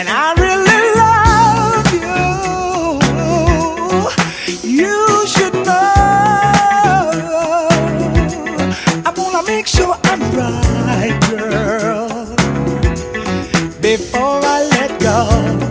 and I really love you. You should know. I wanna make sure I'm right, girl, before I let go.